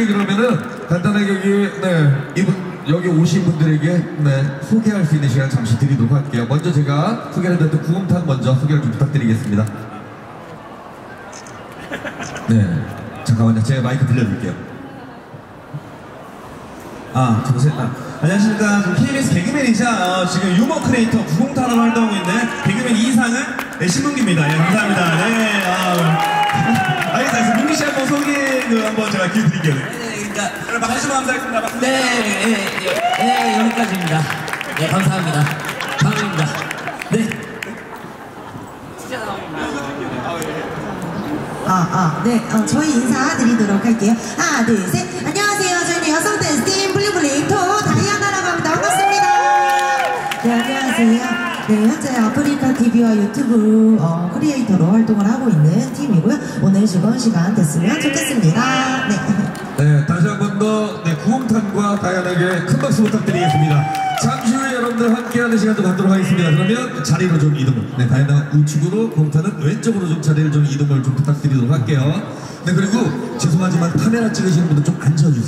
간단하게 그러면은 간단하게 여기 네 이분 여기 오신 분들에게 네 소개할 수 있는 시간 잠시 드리도록 할게요. 먼저 제가 소개를 드렸던 구음탄 먼저 소개를 좀 부탁드리겠습니다. 네 잠깐만요. 제가 마이크 들려드릴게요. 아, 저보세요. 아, 안녕하십니까. 저 KBS 개그맨이자 어, 지금 유머 크리에이터 구공탄으로 활동하고 있는 개그맨 이상은 네, 신문기입니다. 예, 감사합니다. 네, 아, 그 한번 제가 기회 드릴게요. 네, 그러니까 여러분 박수 좀 감사합니다. 박수. 네, 네, 네, 네, 여기까지입니다. 네, 감사합니다. 다음입니다. 네. 아, 아, 네, 어, 저희 인사드리도록 할게요. 하나, 둘, 셋. 안녕하세요. 저희는 여성 댄스 팀 블루블링 토 다이아나라고 합니다. 반갑습니다. 네, 안녕하세요. 네, 현재 아프리카 TV와 유튜브 어, 크리에이터로 활동을 하고 있는 팀이고요. 오늘 즐거운 시간 됐으면 좋겠습니다. 네. 네, 다시 한 번 더, 네, 구홍탄과 다양하게 큰 박수 부탁드리겠습니다. 잠시 후에 여러분들 함께하는 시간도 갖도록 하겠습니다. 그러면 자리로 좀 이동을, 네, 다양한 우측으로, 구홍탄은 왼쪽으로 좀 자리를 좀 이동을 좀 부탁드리도록 할게요. 네, 그리고 죄송하지만 카메라 찍으시는 분들 좀 앉아주세요.